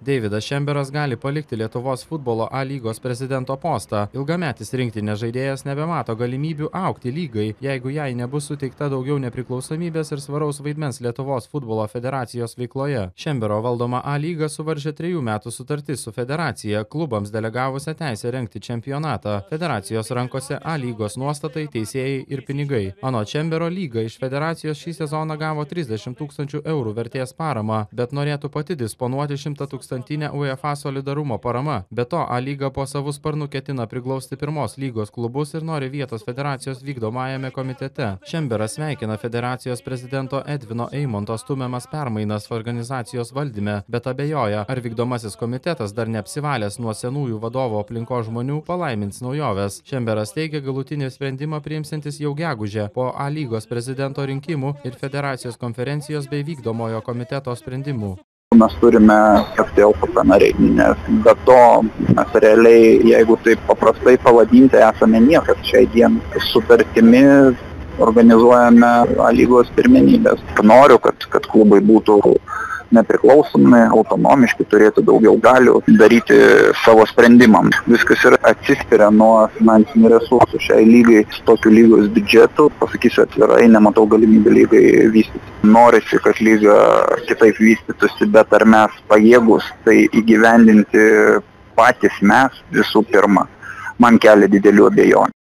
Deividas Šemberas gali palikti Lietuvos futbolo A lygos prezidento postą. Ilgametis rinktinės žaidėjas nebemato galimybių aukti lygai, jeigu jai nebus suteikta daugiau nepriklausomybės ir svaraus vaidmens Lietuvos futbolo federacijos veikloje. Šembero valdoma A lyga suvaržė trejų metų sutartis su federacija, klubams delegavusią teisę renkti čempionatą. Federacijos rankose A lygos nuostatai, teisėjai ir pinigai. Anot Šembero lyga iš federacijos šį sezoną gavo 30 tūkstančių eurų vertės paramą, bet norėtų pati disponuoti 100 tūkstantinę UEFA solidarumo parama. Be to, A lyga po savų sparnų ketina priglausti pirmos lygos klubus ir nori vietos federacijos vykdomajame komitete. Šemberas sveikina federacijos prezidento Edvino Eimonto stumiamas permainas organizacijos valdyme, bet abejoja, ar vykdomasis komitetas dar neapsivalęs nuo senųjų vadovo aplinko žmonių palaimins naujoves. Šemberas teigia galutinį sprendimą priimsintis jau gegužę po A lygos prezidento rinkimų ir federacijos konferencijos bei vykdomojo komiteto sprendimų mes turime tapti LKP nariai, nes be to mes realiai, jeigu taip paprastai pavadinti, esame niekas šiai dienai sutartimi organizuojame lygos pirmenybės. Noriu, kad, kad klubai būtų nepriklausomi, autonomiški, turėtų daugiau galių daryti savo sprendimams. Viskas yra atsispiria nuo finansinių resursų. Šiai lygai, tokiu lygos biudžetu, pasakysiu atvirai, nematau galimybę lygai vystyti. Norisi, kad lyga kitaip vystytųsi, bet ar mes pajėgus tai įgyvendinti patys mes visų pirma, man kelia didelių abejonių.